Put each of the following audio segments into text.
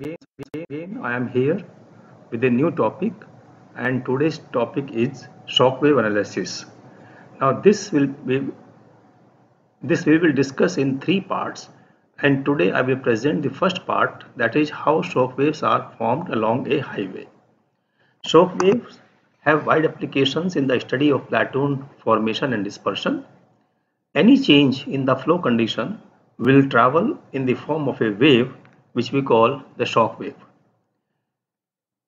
Again, I am here with a new topic and today's topic is shockwave analysis. Now this will be this we will discuss in three parts and today I will present the first part that is how shock waves are formed along a highway. Shock waves have wide applications in the study of platoon formation and dispersion. Any change in the flow condition will travel in the form of a wave which we call the shock wave.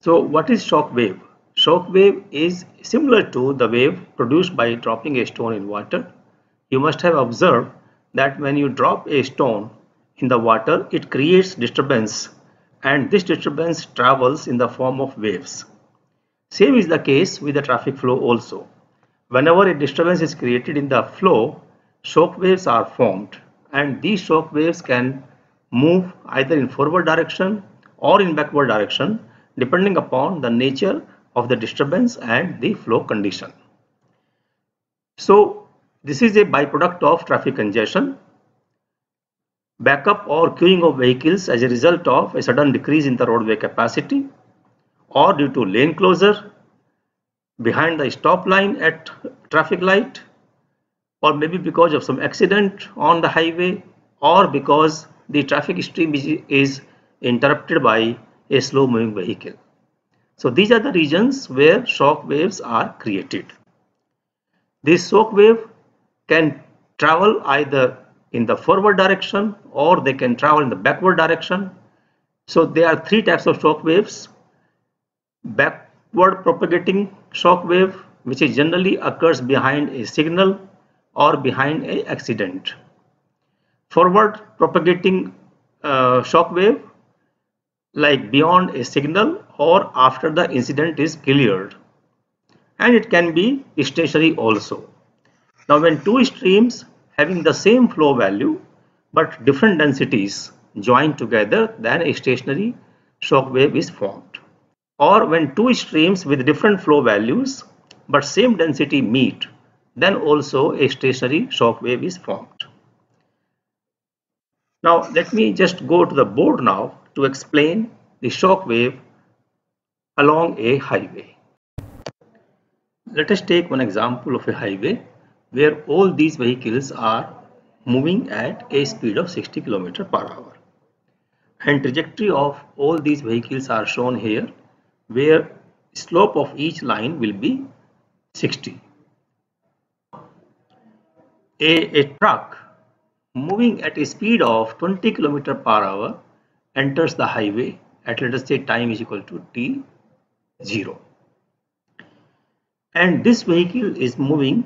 So what is shock wave? Shock wave is similar to the wave produced by dropping a stone in water. You must have observed that when you drop a stone in the water, it creates disturbance and this disturbance travels in the form of waves. Same is the case with the traffic flow also. Whenever a disturbance is created in the flow, shock waves are formed and these shock waves can move either in forward direction or in backward direction depending upon the nature of the disturbance and the flow condition. So this is a byproduct of traffic congestion, backup or queuing of vehicles as a result of a sudden decrease in the roadway capacity or due to lane closure behind the stop line at traffic light or maybe because of some accident on the highway or because the traffic stream is interrupted by a slow moving vehicle. So these are the regions where shock waves are created. This shock wave can travel either in the forward direction or they can travel in the backward direction. So there are three types of shock waves. Backward propagating shock wave which is generally occurs behind a signal or behind a accident forward propagating uh, shock wave like beyond a signal or after the incident is cleared and it can be stationary also. Now when two streams having the same flow value but different densities join together then a stationary shock wave is formed or when two streams with different flow values but same density meet then also a stationary shock wave is formed. Now let me just go to the board now to explain the shock wave along a highway. Let us take one example of a highway where all these vehicles are moving at a speed of 60 km per hour and trajectory of all these vehicles are shown here where slope of each line will be 60. A, a truck moving at a speed of 20 km per hour enters the highway at let us say time is equal to t 0 and this vehicle is moving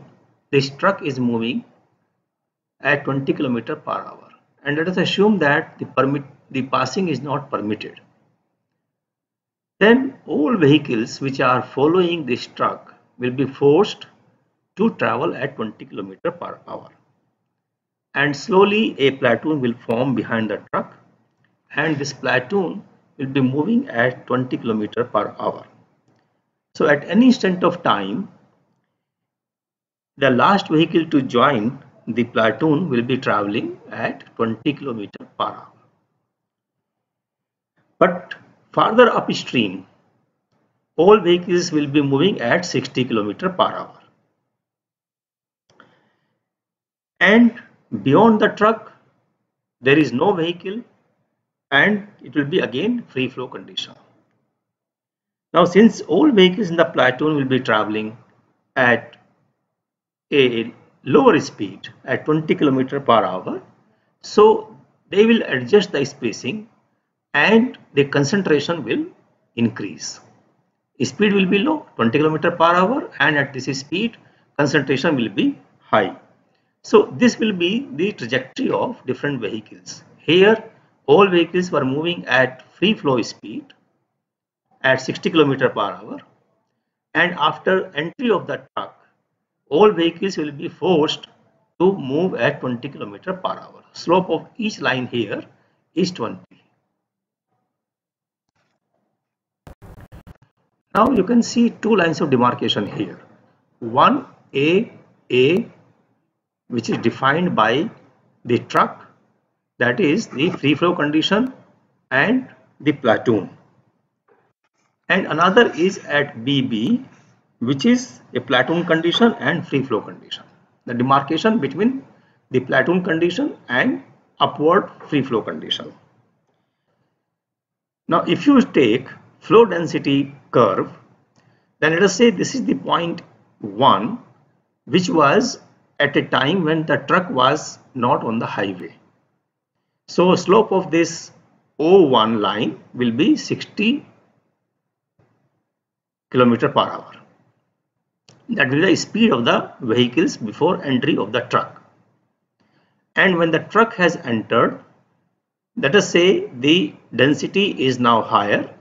this truck is moving at 20 km per hour. And let us assume that the permit the passing is not permitted. Then all vehicles which are following this truck will be forced to travel at 20 km per hour and slowly a platoon will form behind the truck and this platoon will be moving at 20 km per hour. So at any instant of time, the last vehicle to join the platoon will be traveling at 20 km per hour. But farther upstream, all vehicles will be moving at 60 km per hour. And Beyond the truck, there is no vehicle and it will be again free flow condition. Now since all vehicles in the platoon will be traveling at a lower speed at 20 km per hour, so they will adjust the spacing and the concentration will increase. Speed will be low 20 km per hour and at this speed concentration will be high. So this will be the trajectory of different vehicles. Here all vehicles were moving at free flow speed at 60 km per hour and after entry of the truck all vehicles will be forced to move at 20 km per hour. Slope of each line here is 20. Now you can see two lines of demarcation here. One A, A which is defined by the truck that is the free flow condition and the platoon and another is at BB which is a platoon condition and free flow condition. The demarcation between the platoon condition and upward free flow condition. Now if you take flow density curve then let us say this is the point 1 which was at a time when the truck was not on the highway. So slope of this O1 line will be 60 kilometer per hour. That will be the speed of the vehicles before entry of the truck. And when the truck has entered, let us say the density is now higher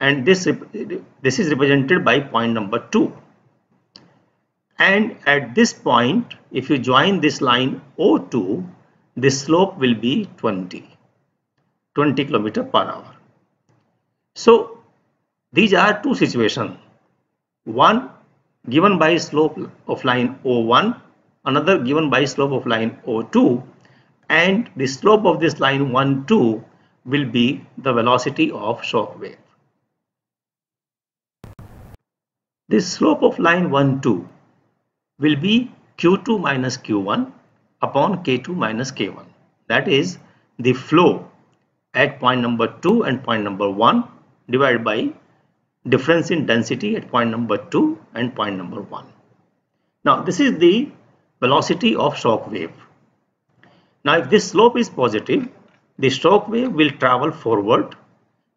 and this, this is represented by point number 2 and at this point if you join this line O2 the slope will be 20 20 km per hour. So these are two situations one given by slope of line O1 another given by slope of line O2 and the slope of this line 1 2 will be the velocity of shock wave. This slope of line 1, 2 will be Q2 minus Q1 upon K2 minus K1. That is the flow at point number 2 and point number 1 divided by difference in density at point number 2 and point number 1. Now this is the velocity of shock wave. Now if this slope is positive, the shock wave will travel forward.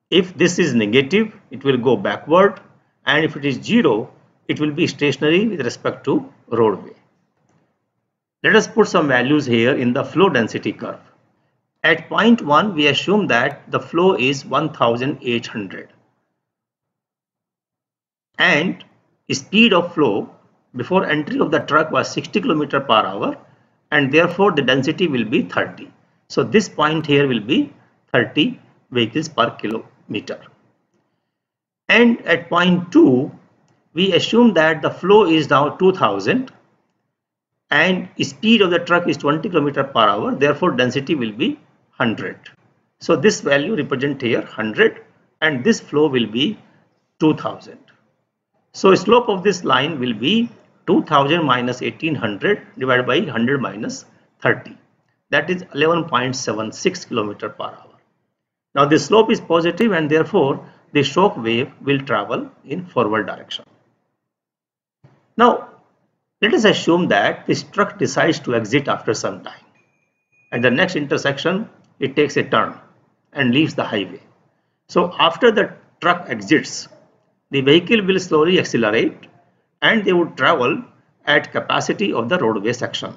If this is negative, it will go backward and if it is 0 it will be stationary with respect to roadway. Let us put some values here in the flow density curve. At point 1 we assume that the flow is 1800 and speed of flow before entry of the truck was 60 km per hour and therefore the density will be 30. So this point here will be 30 vehicles per kilometer and at point 2 we assume that the flow is now 2000 and speed of the truck is 20 km per hour therefore density will be 100 so this value represent here 100 and this flow will be 2000 so slope of this line will be 2000 minus 1800 divided by 100 minus 30 that is 11.76 km per hour. Now the slope is positive and therefore the shock wave will travel in forward direction. Now, let us assume that this truck decides to exit after some time. At the next intersection, it takes a turn and leaves the highway. So after the truck exits, the vehicle will slowly accelerate and they would travel at capacity of the roadway section.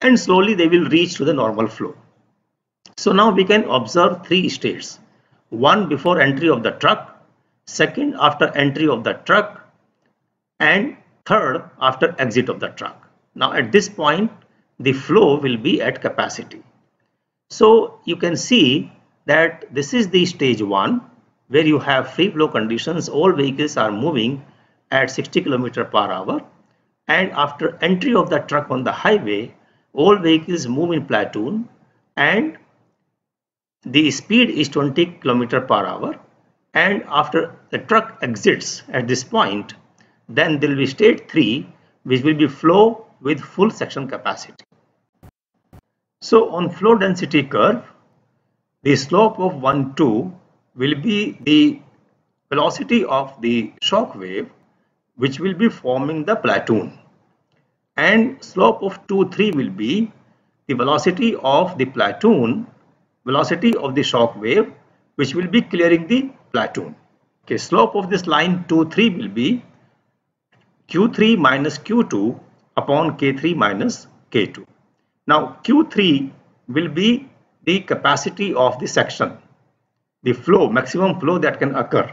And slowly they will reach to the normal flow. So now we can observe three states one before entry of the truck, second after entry of the truck, and third after exit of the truck. Now at this point, the flow will be at capacity. So you can see that this is the stage 1 where you have free flow conditions, all vehicles are moving at 60 km per hour and after entry of the truck on the highway, all vehicles move in platoon and the speed is 20 km per hour and after the truck exits at this point then there will be state 3 which will be flow with full section capacity. So on flow density curve the slope of 1 2 will be the velocity of the shock wave which will be forming the platoon and slope of 2 3 will be the velocity of the platoon velocity of the shock wave which will be clearing the platoon. Okay, slope of this line 2, 3 will be Q3 minus Q2 upon K3 minus K2. Now Q3 will be the capacity of the section, the flow, maximum flow that can occur.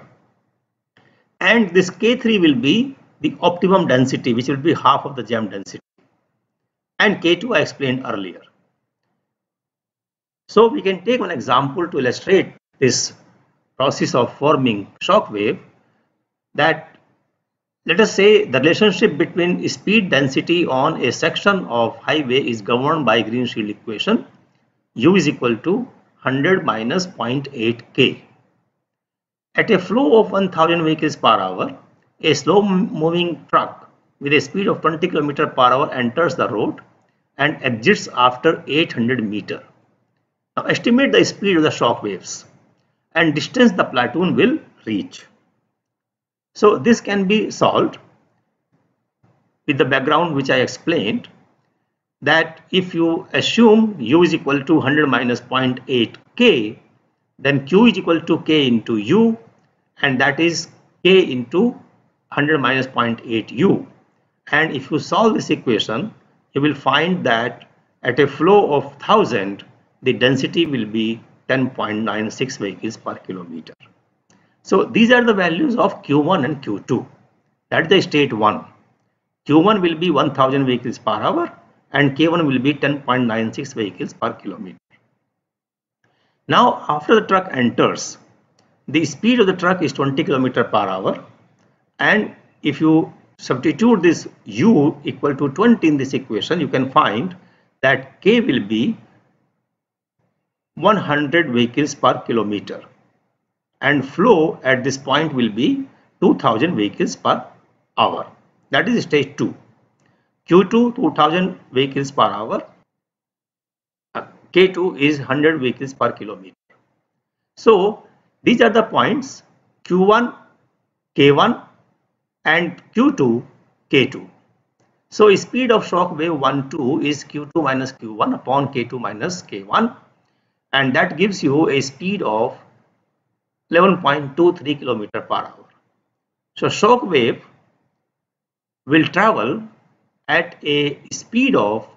And this K3 will be the optimum density which will be half of the jam density. And K2 I explained earlier. So we can take one example to illustrate this process of forming shock wave that let us say the relationship between speed density on a section of highway is governed by Greenshield equation u is equal to 100 minus 0.8 k. At a flow of 1000 vehicles per hour, a slow moving truck with a speed of 20 km per hour enters the road and exits after 800 meter. Now estimate the speed of the shock waves and distance the platoon will reach. So this can be solved with the background which I explained that if you assume u is equal to 100 minus 0.8 k then q is equal to k into u and that is k into 100 minus 0.8 u and if you solve this equation you will find that at a flow of 1000 the density will be 10.96 vehicles per kilometer. So these are the values of Q1 and Q2. That's the state 1. Q1 will be 1000 vehicles per hour and K1 will be 10.96 vehicles per kilometer. Now after the truck enters, the speed of the truck is 20 km per hour and if you substitute this u equal to 20 in this equation you can find that k will be 100 vehicles per kilometer and flow at this point will be 2000 vehicles per hour. That is stage 2 q2 2000 vehicles per hour. Uh, k2 is 100 vehicles per kilometer. So these are the points q1 k1 and q2 k2 so speed of shock wave 1 2 is q2 minus q1 upon k2 minus k1 and that gives you a speed of 11.23 kilometer per hour. So shock wave will travel at a speed of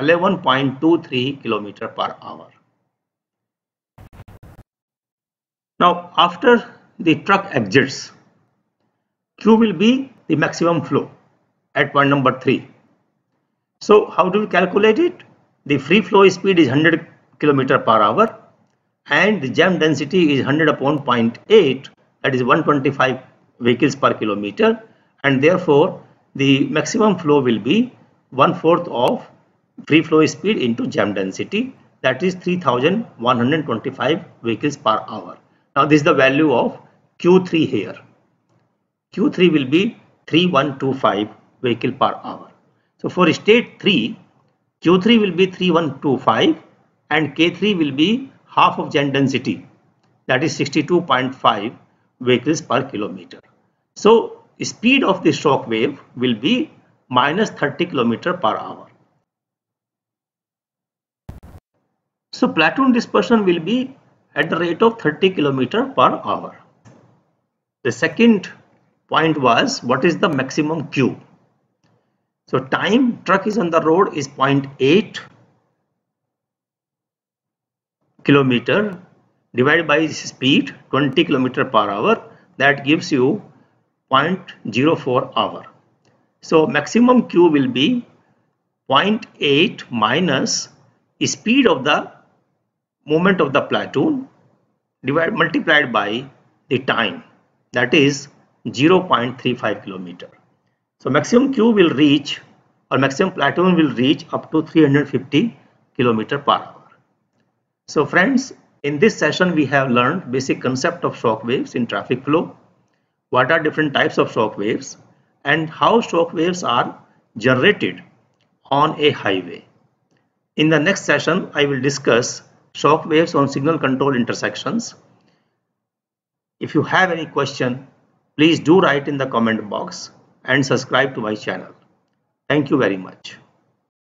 11.23 kilometer per hour. Now after the truck exits, Q will be the maximum flow at point number 3. So how do we calculate it? The free flow speed is 100 kilometer per hour and the jam density is 100 upon 0.8 that is 125 vehicles per kilometer and therefore the maximum flow will be one fourth of free flow speed into jam density that is 3125 vehicles per hour. Now this is the value of Q3 here. Q3 will be 3125 vehicle per hour. So for state 3 Q3 will be 3125 and K3 will be half of jam density that is 62.5 vehicles per kilometer. So speed of the shock wave will be minus 30 kilometer per hour. So platoon dispersion will be at the rate of 30 kilometer per hour. The second point was what is the maximum Q? So time truck is on the road is 0.8 kilometer divided by speed 20 kilometer per hour that gives you 0.04 hour. So maximum Q will be 0.8 minus speed of the movement of the platoon divided multiplied by the time that is 0.35 kilometer. So maximum Q will reach or maximum platoon will reach up to 350 kilometer per hour. So friends, in this session we have learned basic concept of shock waves in traffic flow, what are different types of shock waves and how shock waves are generated on a highway. In the next session, I will discuss shock waves on signal control intersections. If you have any question, please do write in the comment box and subscribe to my channel. Thank you very much.